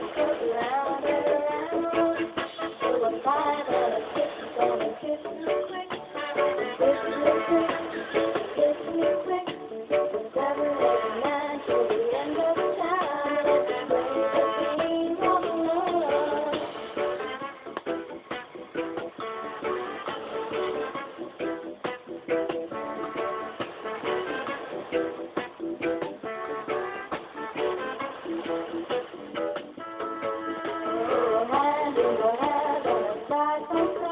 Louder, louder, till I find out I'm kissing, gonna kiss you quick. la la la la